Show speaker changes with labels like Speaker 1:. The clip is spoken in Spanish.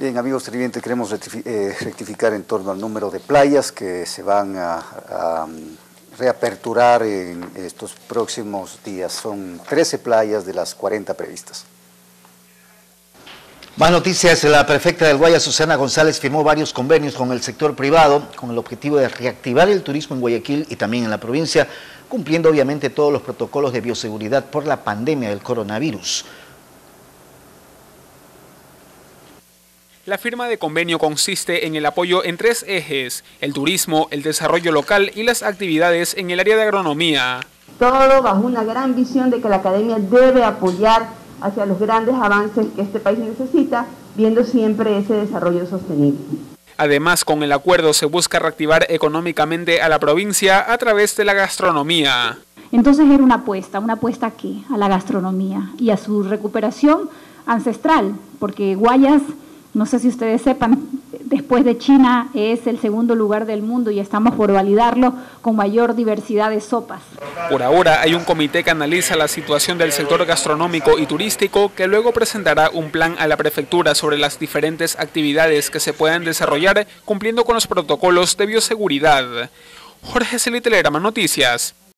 Speaker 1: Bien, amigos televidentes, queremos eh, rectificar en torno al número de playas que se van a, mm, reaperturar en estos próximos días. Son 13 playas de las 40 previstas.
Speaker 2: Más noticias, la prefecta del Guaya, Susana González, firmó varios convenios con el sector privado con el objetivo de reactivar el turismo en Guayaquil y también en la provincia, cumpliendo obviamente todos los protocolos de bioseguridad por la pandemia del coronavirus.
Speaker 3: La firma de convenio consiste en el apoyo en tres ejes, el turismo, el desarrollo local y las actividades en el área de agronomía.
Speaker 4: Todo bajo una gran visión de que la academia debe apoyar hacia los grandes avances que este país necesita, viendo siempre ese desarrollo sostenible.
Speaker 3: Además, con el acuerdo se busca reactivar económicamente a la provincia a través de la gastronomía.
Speaker 5: Entonces era una apuesta, una apuesta aquí, a la gastronomía y a su recuperación ancestral, porque Guayas no sé si ustedes sepan, después de China es el segundo lugar del mundo y estamos por validarlo con mayor diversidad de sopas.
Speaker 3: Por ahora hay un comité que analiza la situación del sector gastronómico y turístico que luego presentará un plan a la prefectura sobre las diferentes actividades que se puedan desarrollar cumpliendo con los protocolos de bioseguridad. Jorge Celitelera, Noticias.